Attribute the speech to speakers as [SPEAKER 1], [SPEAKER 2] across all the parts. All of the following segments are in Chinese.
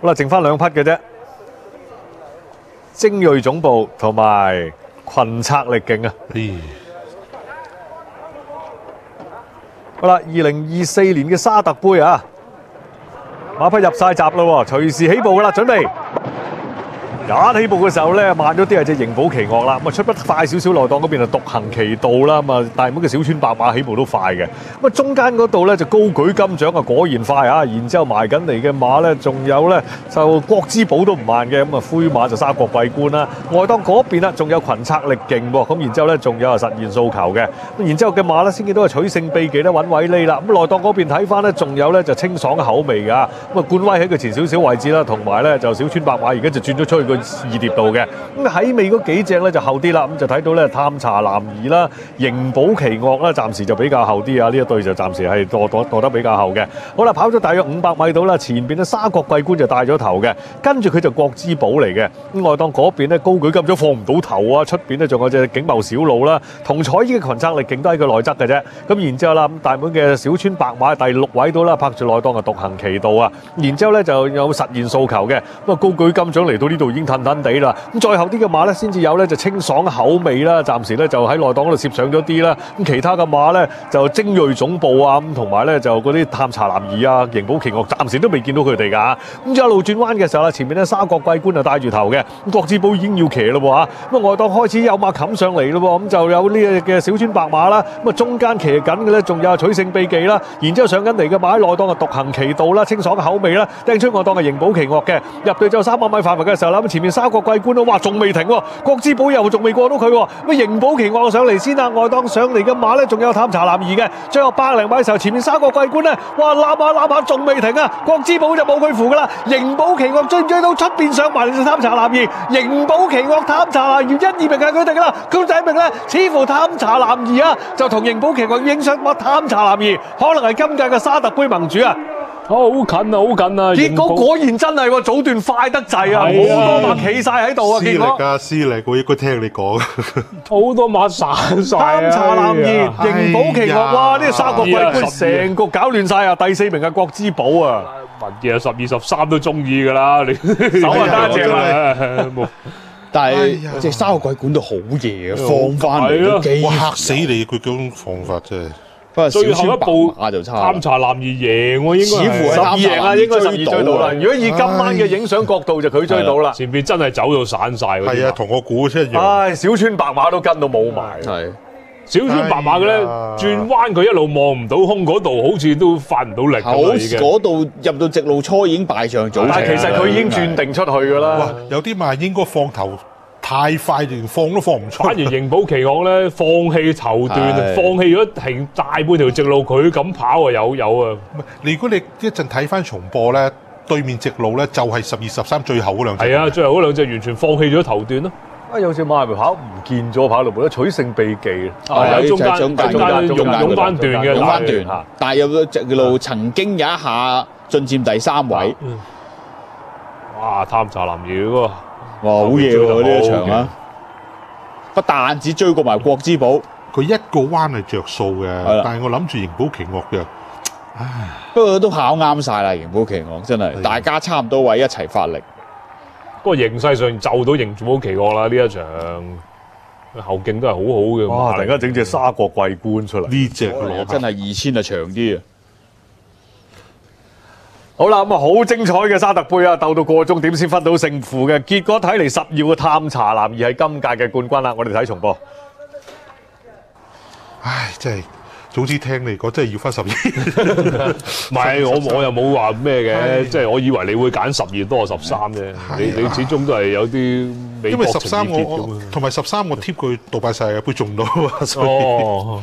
[SPEAKER 1] 好啦，剩翻兩匹嘅啫，精鋭總部同埋群策力勁啊！好啦，二零二四年嘅沙特杯啊，馬匹入晒閘啦喎，隨時起步噶啦，準備。一起步嘅時候咧，慢咗啲係隻盈寶奇樂啦，咁啊出得快少少，內檔嗰邊啊獨行其道啦，咁啊大滿嘅小川白馬起步都快嘅，咁啊中間嗰度咧就高舉金獎啊，果然快啊，然之後埋緊嚟嘅馬咧，仲有咧就國之寶都唔慢嘅，咁啊灰馬就沙國桂冠啦，外檔嗰邊啊仲有群策力勁喎，咁然之後咧仲有啊實現訴求嘅，咁然之後嘅馬咧先見到係取勝秘技咧揾位呢啦，咁內檔嗰邊睇翻咧仲有咧就清爽口味㗎，咁啊冠威喺佢前少少位置啦，同埋咧就小川白馬而家就轉咗出去個二碟度嘅，咁喺尾嗰幾隻咧就後啲啦，咁就睇到咧探查男兒啦、盈寶奇樂啦，暫時就比較後啲啊，呢一對就暫時係墮墮墮得比較後嘅。好啦，跑咗大約五百米到啦，前邊咧沙國桂冠就帶咗頭嘅，跟住佢就國之寶嚟嘅，咁外檔嗰邊咧高舉金咗放唔到頭啊，出邊咧仲有隻景茂小路啦，同彩衣嘅群策力勁都喺佢內側嘅啫，咁然之後啦，咁大滿嘅小川白馬第六位到啦，拍住內檔啊獨行其道啊，然之後咧就有實現訴求嘅，咁啊高舉金獎嚟到呢度已經褪褪地啦，咁再後啲嘅馬咧先至有咧就清爽口味啦，暫時咧就喺內檔嗰度攝上咗啲啦，咁其他嘅馬咧就精鋭總部啊，咁同埋咧就嗰啲探查男兒啊、盈寶奇樂，暫時都未見到佢哋㗎，咁一路轉彎嘅時候啦，前面咧沙國桂冠就帶住頭嘅，咁國之寶已經要騎咯喎，咁啊外檔開始有馬冚上嚟咯喎，咁就有呢隻嘅小川白馬啦，咁啊中間騎緊嘅咧仲有取勝秘技啦，然之後上緊嚟嘅馬喺內檔啊獨行其道啦，清爽嘅口味啦，掟出外檔係盈寶奇樂嘅，入到就三百米範圍嘅時候啦，前面沙國桂冠都哇仲未停喎，國之寶又仲未過到佢喎，咁盈宝奇樂上嚟先啊，外檔上嚟嘅馬咧仲有探查男儿嘅，最後百零米嘅時候前面沙國桂冠咧，哇揽下揽下仲未停啊，國之寶就冇佢扶噶啦，盈宝奇樂追唔追到出边上埋嚟就探查男兒，盈宝奇樂探查男儿一二名系佢哋噶啦，佢第一名咧似乎探查男儿啊，就同盈宝奇樂影相，哇探查男儿可能係今屆嘅沙特杯盟主啊！
[SPEAKER 2] 哦，好近啊，好近啊！
[SPEAKER 1] 結果果然真係喎，早段快得滯啊，好
[SPEAKER 2] 啊
[SPEAKER 1] 多馬企晒喺度啊，
[SPEAKER 3] 私力
[SPEAKER 1] 結果。
[SPEAKER 3] 㗎，私力，我應該聽你講。
[SPEAKER 2] 好多馬散 晒啊！
[SPEAKER 1] 探查男兒、盈寶奇樂，
[SPEAKER 3] 哎呀
[SPEAKER 1] 哇！呢個沙國桂冠成局搞亂晒啊！第四名嘅國之寶啊！
[SPEAKER 2] 文嘅十二十三都中意㗎啦，你
[SPEAKER 1] 手啊得一隻啦
[SPEAKER 2] 冇
[SPEAKER 4] 但
[SPEAKER 3] 哎
[SPEAKER 4] 係
[SPEAKER 3] 呀
[SPEAKER 4] 隻沙鬼管到好夜啊，放翻嚟都幾
[SPEAKER 3] 哇！嚇死你！佢嗰種放法真係。
[SPEAKER 4] 不過
[SPEAKER 2] 最後一步
[SPEAKER 4] 馬就差。
[SPEAKER 2] 探查男兒贏喎，應該
[SPEAKER 4] 似乎係
[SPEAKER 1] 十二贏啊，應該十二追到啦。如果以今晚嘅影相角度，就佢追到啦。
[SPEAKER 2] 前邊真係走到散晒嗰啲
[SPEAKER 3] 係啊，同我估出一樣。
[SPEAKER 1] 唉，小川白馬都跟到冇埋。
[SPEAKER 4] 係
[SPEAKER 2] 小川白馬嘅咧轉彎，佢一路望唔到空嗰度，好似都發唔到力
[SPEAKER 4] 好
[SPEAKER 2] 咁已。
[SPEAKER 4] 嗰度入到直路初已經敗上早
[SPEAKER 1] 但係其實佢已經轉定出去㗎
[SPEAKER 3] 哇
[SPEAKER 1] 啦。！
[SPEAKER 3] 有啲馬應該放頭太快，連放都放唔出。
[SPEAKER 2] 反而盈寶奇樂咧，放棄頭段，放棄咗停大半條直路，佢咁跑啊有有啊！
[SPEAKER 3] 你如果你一陣睇翻重播咧，對面直路咧就係十二十三最後嗰兩隻。
[SPEAKER 2] 係啊，最後嗰兩隻完全放棄咗頭段咯。
[SPEAKER 1] 啊，有隻馬係咪跑唔見咗跑到冇得取勝秘技啊！
[SPEAKER 2] 啊有中間中間
[SPEAKER 1] 中間
[SPEAKER 2] 用用翻段嘅，
[SPEAKER 4] 用翻段，但係有個直路曾經有一下進佔第三位，
[SPEAKER 2] 哇！探查男兒嗰個
[SPEAKER 4] 哇好嘢喎呢一場啊！不但止追過埋國之寶，
[SPEAKER 3] 佢一個彎係着數嘅，但係我諗住盈寶奇樂嘅，
[SPEAKER 4] 不過都考啱晒啦，盈寶奇樂真係
[SPEAKER 3] 係
[SPEAKER 4] 大家差唔多位一齊發力。
[SPEAKER 2] 不過形勢上就到盈寶奇樂啦呢一場，後勁都係好好嘅。
[SPEAKER 1] 哇！突然間整隻沙國桂冠出嚟。
[SPEAKER 3] 呢只攞
[SPEAKER 4] 真係二千啊長啲啊！
[SPEAKER 1] 好啦，咁啊好精彩嘅沙特杯啊，鬥到個鐘點先分到勝負嘅，結果睇嚟十二嘅探查男而係今屆嘅冠軍啦。我哋睇重播。
[SPEAKER 3] 唉，真係早知聽你講，真係要翻十二。
[SPEAKER 2] 唔係我我又冇話咩嘅，即係我以為你會揀十二多過十三啫。你你始終都係有啲美國
[SPEAKER 3] 因為十三我我
[SPEAKER 2] 情結
[SPEAKER 3] 同埋十三我貼佢杜拜世界盃中到啊，所以
[SPEAKER 2] 哦，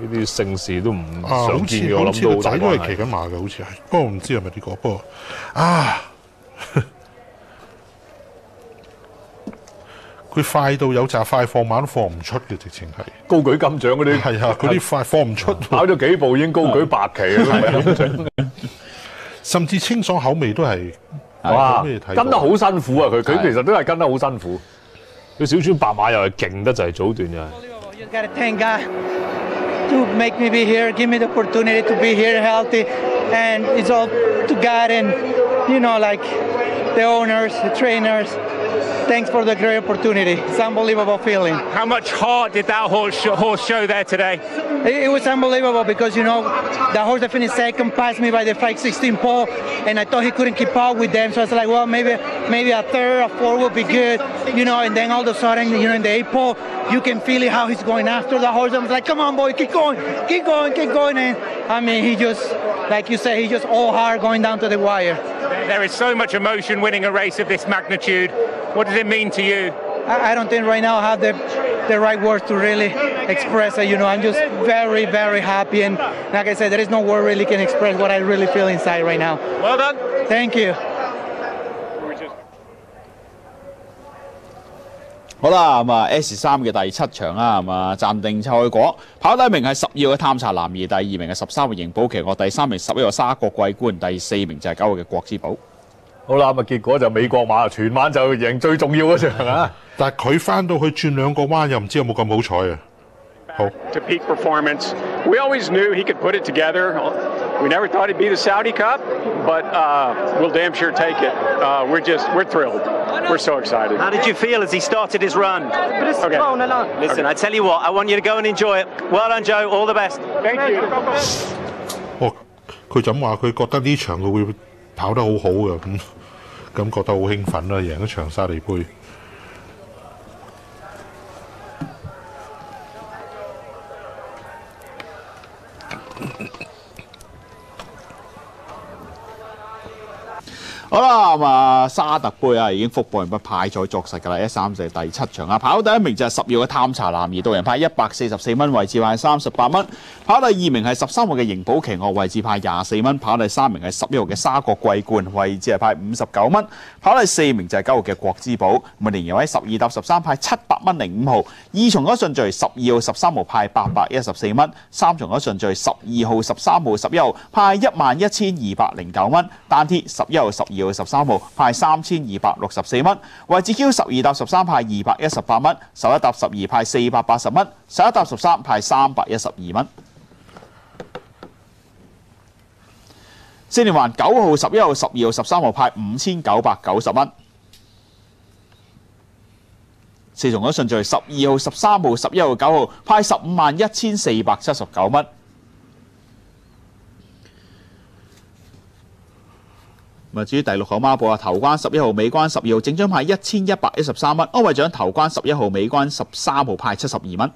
[SPEAKER 4] 呢
[SPEAKER 2] 啲姓氏都唔
[SPEAKER 3] 啊，好
[SPEAKER 2] 常見嘅，
[SPEAKER 3] 似好似
[SPEAKER 2] 我諗都
[SPEAKER 3] 仔都係
[SPEAKER 2] 大關係。
[SPEAKER 3] 騎緊馬嘅，好似係。不過唔知係咪呢個。不過啊，佢快到有扎快放馬都放唔出嘅，直情係。
[SPEAKER 1] 高舉金獎嗰啲，
[SPEAKER 3] 係啊，嗰啲快放唔出，
[SPEAKER 1] 跑咗幾步已經高舉白旗啦，
[SPEAKER 3] 甚至清爽口味都係
[SPEAKER 1] 哇！跟得好辛苦啊！佢佢其實都係跟得好辛苦。
[SPEAKER 2] 佢小村白馬又係勁得滯，早段又係。
[SPEAKER 5] To make me be here, give me the opportunity to be here healthy, and it's all to God and you know like the owners, the trainers. Thanks for the great opportunity. It's unbelievable feeling.
[SPEAKER 6] How much heart did that horse show, horse show there today?
[SPEAKER 5] It, it was unbelievable because you know the horse that finished second passed me by the 516 pole, and I thought he couldn't keep up with them. So I was like, well, maybe maybe a third, a four would be good, you know. And then all of a sudden, you know, in the eight pole, you can feel it how he's going after the horse. I was like, come on, boy, keep going, keep going, keep going. And I mean, he just, like you said, he just all hard going down to the wire.
[SPEAKER 6] There is so much emotion winning a race of this magnitude. What does it mean to you?
[SPEAKER 5] I, I don't think right now I have the the right words to really express it. You know, I'm just very, very happy, and like I said, there is no word really can express what I really feel inside right now.
[SPEAKER 6] Well done.
[SPEAKER 5] Thank you.
[SPEAKER 4] 好啦，咁啊 S 三嘅第七場啦，咁啊暫定賽果，跑第一名係十二號嘅探查男兒，第二名係十三號盈寶奇，我第三名十一號沙國桂冠，第四名就係九號嘅國之寶。
[SPEAKER 1] 好啦，咁啊結果就美國馬全晚就贏最重要嗰場啊！
[SPEAKER 3] 但係佢翻到去轉兩個彎，又唔知有冇咁好彩啊！好
[SPEAKER 7] ，to peak performance. We always knew he could put it together. We never thought he'd be the Saudi Cup, but uh, we'll damn sure take it. Uh, we're just we're thrilled. We're so excited.
[SPEAKER 8] How did you feel as he started his run?
[SPEAKER 7] Okay.
[SPEAKER 8] Listen, I tell you what, I want you to go and enjoy it. Well done, Joe. All the best.
[SPEAKER 7] Thank you.
[SPEAKER 3] 哦，佢就咁话，佢觉得呢场佢会跑得好好嘅，咁咁觉得好兴奋啦，赢一场沙地杯。
[SPEAKER 4] 好啦，咁啊沙特杯啊已經復播完畢，派賽作實㗎啦，一三四第七場啊，跑第一名就係十號嘅探查男兒，導人派一百四十四蚊，位置派三十八蚊；跑第二名係十三號嘅盈寶奇岳，位置派廿四蚊；跑第三名係十一號嘅沙國桂冠，位置係派五十九蚊；跑第四名就係九號嘅國之寶，咁啊連贏喺十二搭十三派七百蚊零五毫，二重嗰順序十二號十三號派八百一十四蚊，三重嗰順序十二號十三號十一號派一萬一千二百零九蚊，單鐵十一號十二號十三號派三千二百六十四蚊，位置 Q 十二搭十三派二百一十八蚊，十一搭十二派四百八十蚊，十一搭十三派三百一十二蚊。四連環九號、十一號、十二號、十三號派五千九百九十蚊。四重嗰順序十二號、十三號、十一號、九號派十五萬一千四百七十九蚊。咁啊，至於第六號孖寶啊，頭關十一號、尾關十二號，正張派一千一百一十三蚊；安慰獎頭關十一號、尾關十三號派七十二蚊。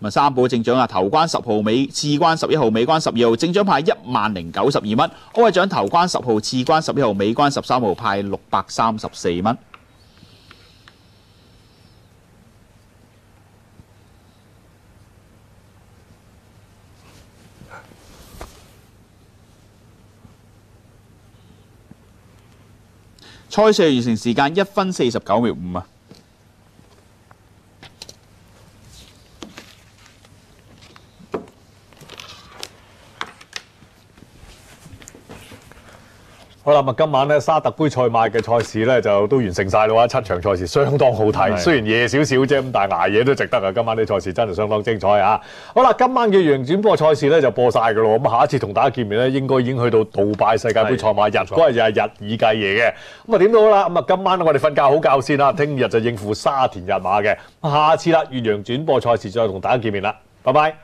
[SPEAKER 4] 咁啊，三寶正獎啊，頭關十號、尾次關十一號、尾關十二號，正獎派一萬零九十二蚊；安慰獎頭關十號、次關十一號、尾關十三號派六百三十四蚊。賽事完成時間一分四十九秒五啊！
[SPEAKER 1] 好啦，咁啊今晚咧沙特杯賽馬嘅賽事咧就都完成晒啦喎，七場賽事相當好睇。雖然夜少少啫，咁但係捱夜都值得啊！今晚啲賽事真係相當精彩啊！好啦，今晚嘅羊轉播賽事咧就播晒㗎咯。咁下一次同大家見面咧，應該已經去到杜拜世界盃賽馬日嗰日又係日以繼夜嘅。咁啊點都好啦，咁啊今晚我哋瞓覺好覺先啦，聽日就應付沙田日馬嘅。下次啦，越洋轉播賽事再同大家見面啦，拜拜。